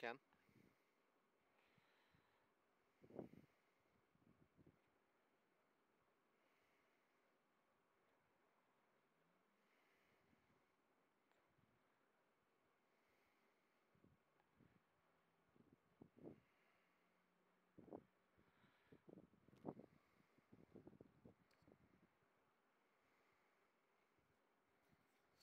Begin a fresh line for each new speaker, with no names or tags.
can.